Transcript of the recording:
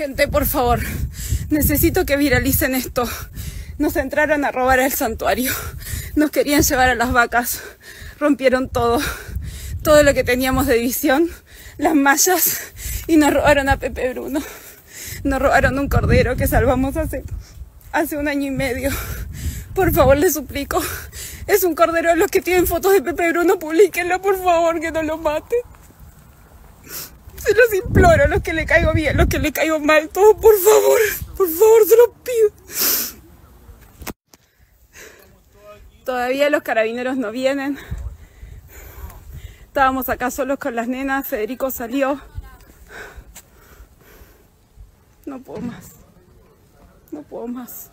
Gente, por favor, necesito que viralicen esto. Nos entraron a robar el santuario. Nos querían llevar a las vacas. Rompieron todo. Todo lo que teníamos de visión. Las mallas. Y nos robaron a Pepe Bruno. Nos robaron un cordero que salvamos hace, hace un año y medio. Por favor, les suplico. Es un cordero. Los que tienen fotos de Pepe Bruno, publiquenlo, por favor, que no lo mate. Se los imploro, los que le caigo bien, los que le caigo mal, todo, por favor, por favor, se los pido. Todavía los carabineros no vienen. Estábamos acá solos con las nenas, Federico salió. No puedo más. No puedo más.